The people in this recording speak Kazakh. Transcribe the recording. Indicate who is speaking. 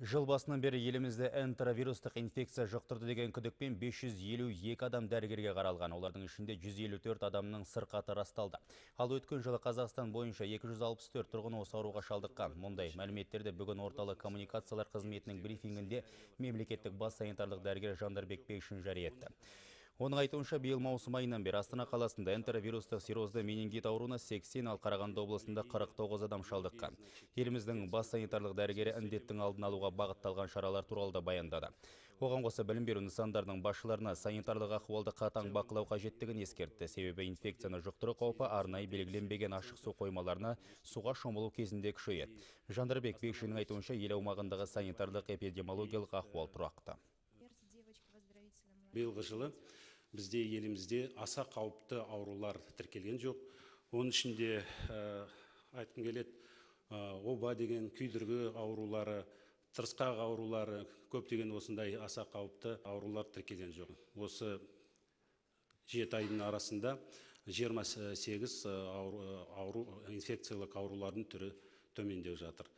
Speaker 1: Жыл басынан бері елімізде энтеровирустық инфекция жұқтырды деген күдікпен 552 адам дәрігерге қаралған. Олардың ішінде 154 адамның сырқаты расталды. Ал өткен жылы Қазақстан бойынша 264 тұрғын осы ауруға шалдыққан. Мұндай мәліметтерді бүгін орталық коммуникациялар қызметінің брифингінде мемлекеттік бас санитарлық дәрігер Жандарбек Бекшин жария етті. Оның айтуынша биыл маусым айынан бері Астана қаласында энтеровирустық сирозды менингит ауруына 80, ал Қарағанды облысында 49 адам шалдыққан. Еліміздің бас санитарлық дәрігері індеттің алдын алуға бағытталған шаралар туралы да баяндады. Оған қоса білім беру нысандарының басшыларына санитарлық ахуалды қатаң бақылау қажеттігін ескертті. Себебі инфекцияны жұқтыру қаупі арнайы белгіленбеген ашық су қоймаларына суға шомылу кезінде күшейеді. Жандарбек Бекшиннің айтуынша ел аумағындағы санитарлық эпидемиологиялық ахуал тұрақты.
Speaker 2: жылы бізде елімізде аса қауіпті аурулар тіркелген жоқ. Оның ішінде ә, айтқым келеді ә, оба деген күйдіргі аурулары тырысқақ аурулары көптеген осындай аса қауіпті аурулар тіркелген жоқ. Осы жеті айдың арасында 28 ауру, ауру инфекциялық аурулардың түрі төмендеп жатыр.